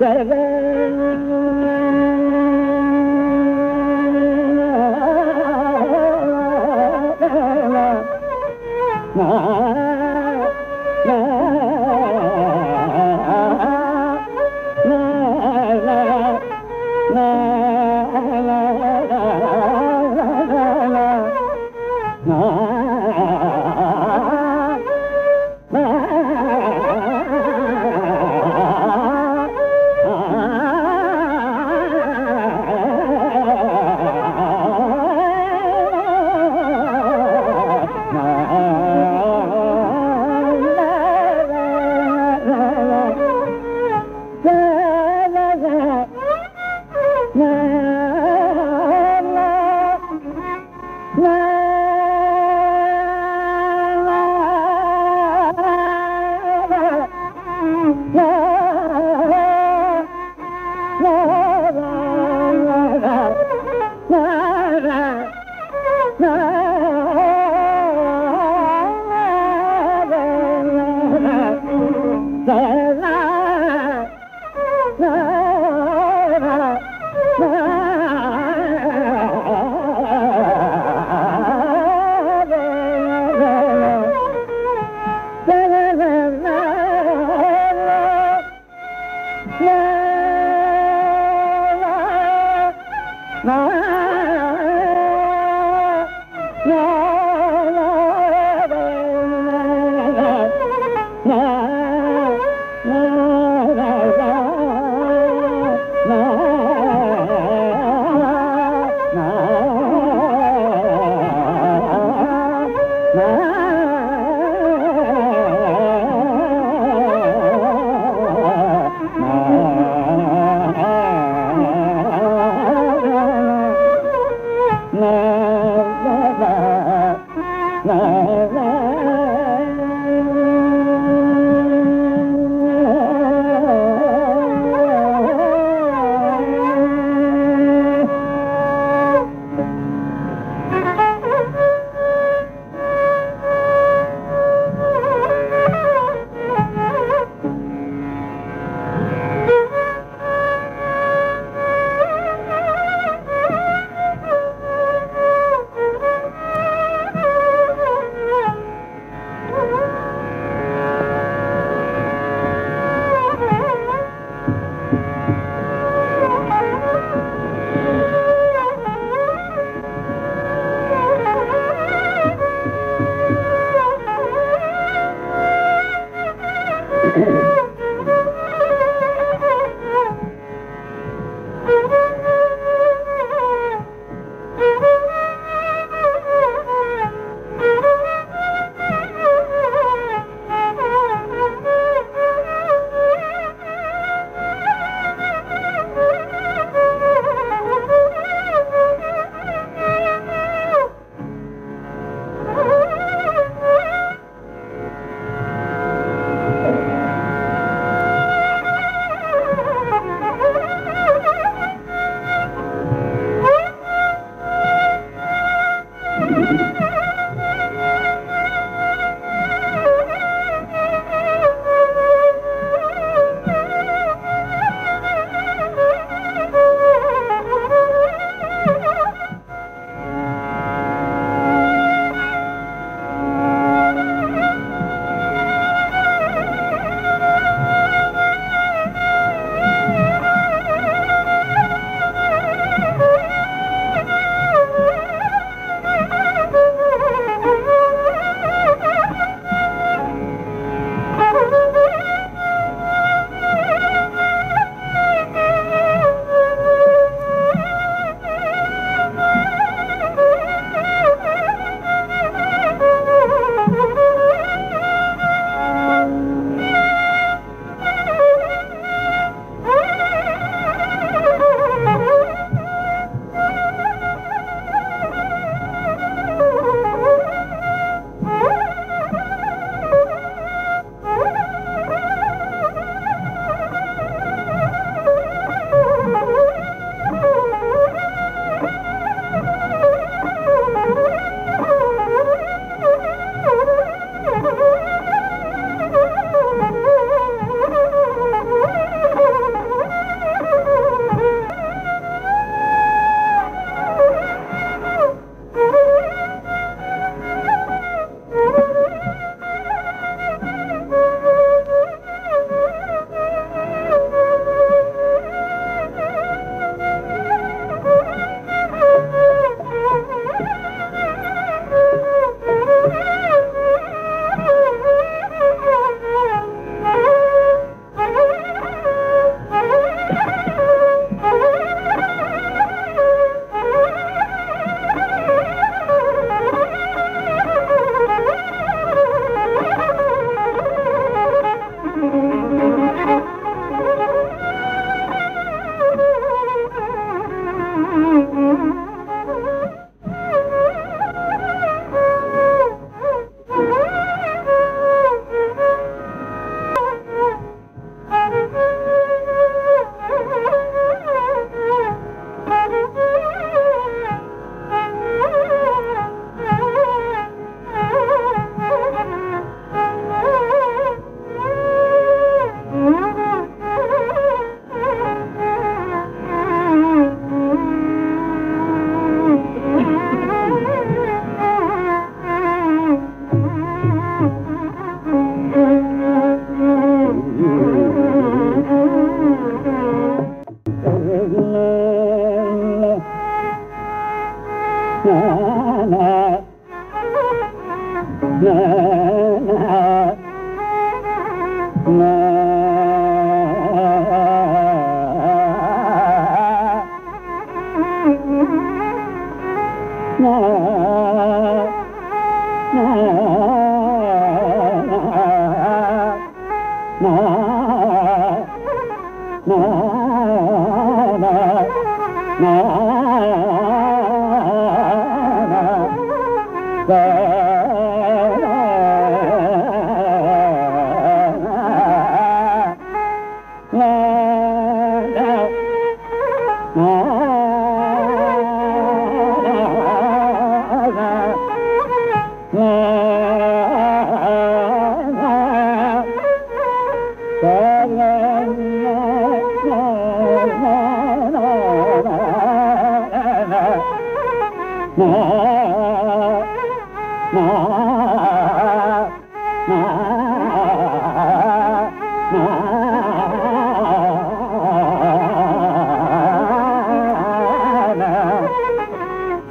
சரண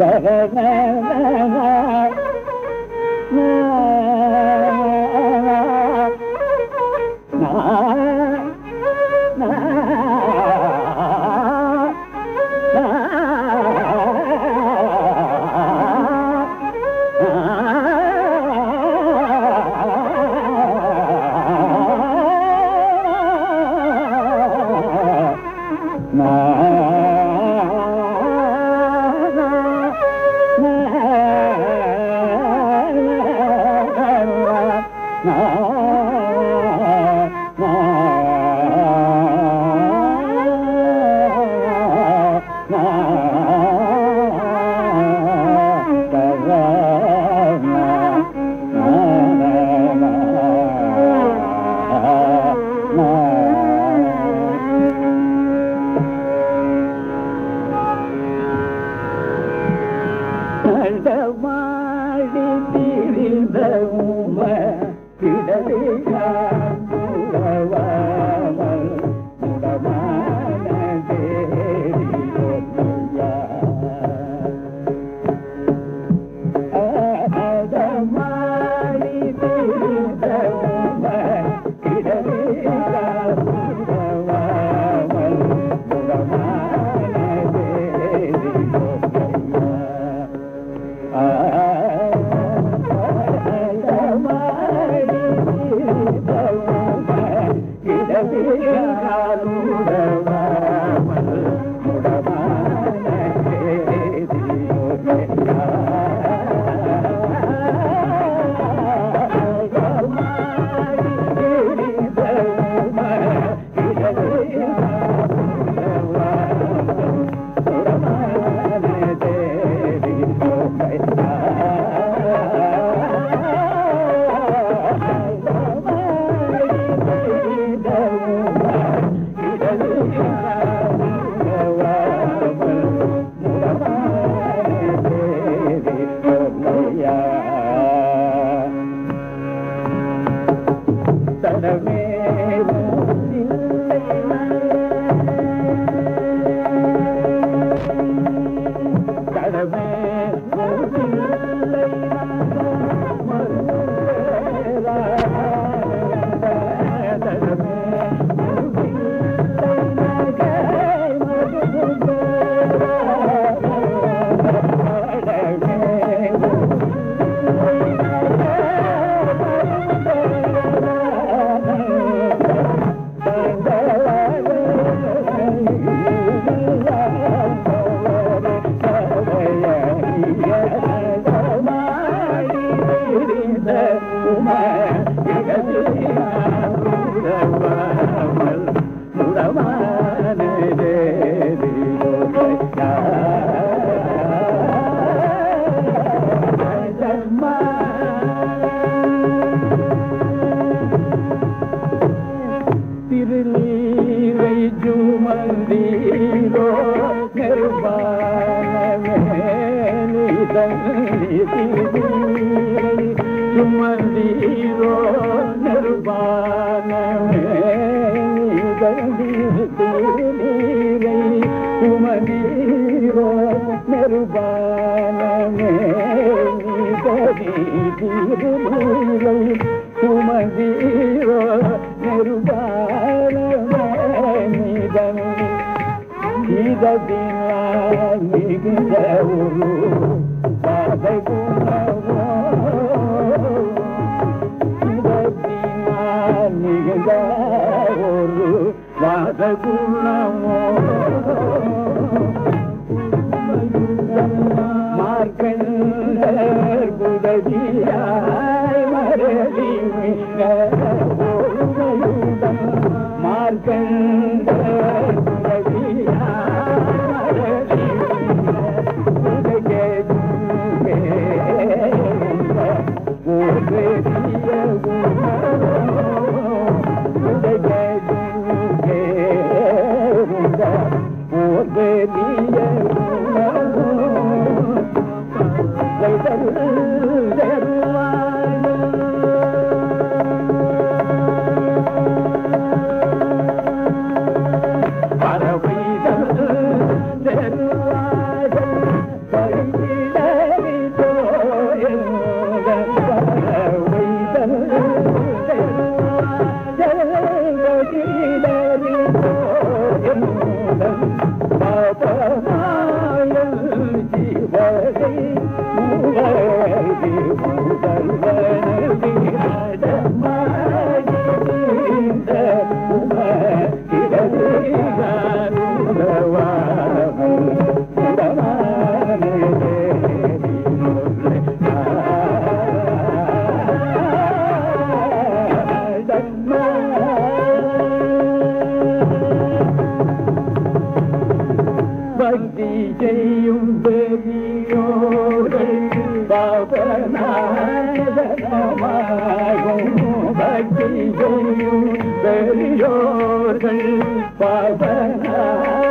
ಸಹನ திருமூலம் சுமதீரோ நிருபாரமிதம் இதபிலா மிகுத ஒரு பக்தி செய்யும் பெரியோர்கள் பாபநாசனமாகும் பக்தி செய்யும் பெரியோர்கள் பாபநாசனமாகும்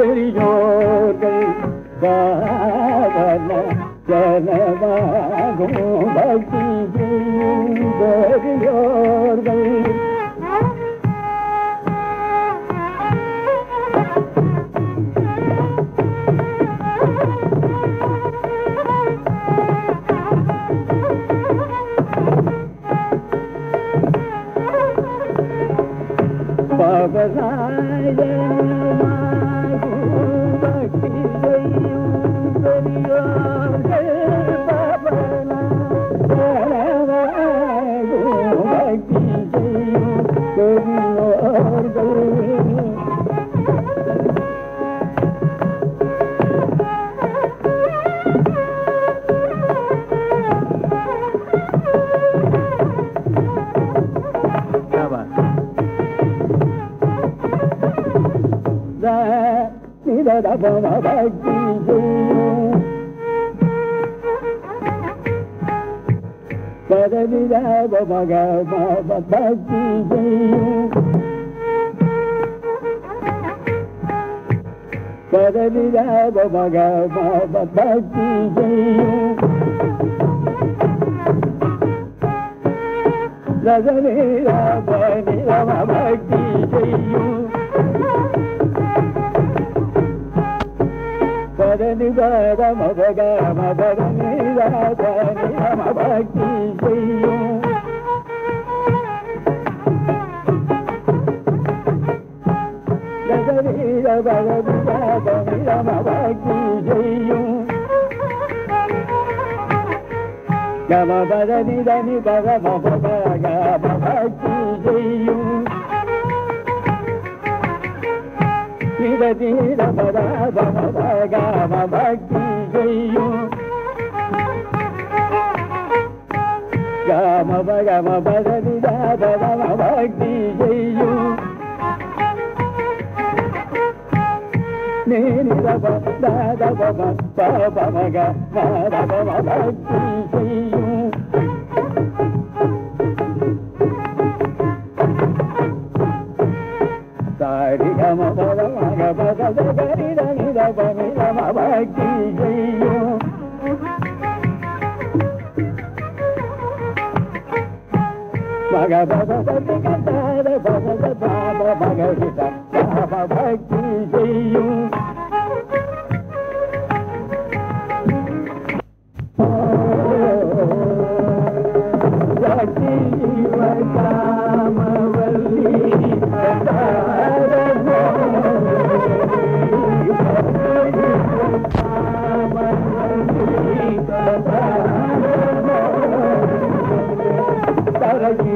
பெரியோர்கள் பாபநாசனமாகும் பக்தி செய்யும் பெரியோர்கள் பாபநாசனமாகும் da da da da da बाबा रीनी रीला बाबा ధరణి గమ గమ ధరణి గమ భక్తి చెయ్యం. భగవతి గమ భక్తి చెయ్యం. గమ భరణి ధని గమ గమ భక్తి చెయ్యం. నిరదీర పద பக்தி செய்யும் நிரதீர பதாபம பகம பக்தி செய்யும் காம பகம பதனிதா பதம பக்தி செய்யும் நீரிதப தாதபம பபமக மாதபம பக்தி செய்யும் பதமக பதத